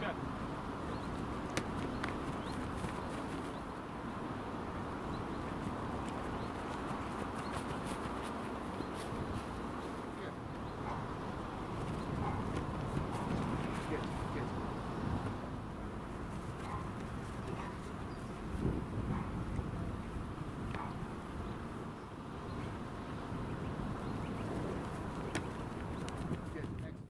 check.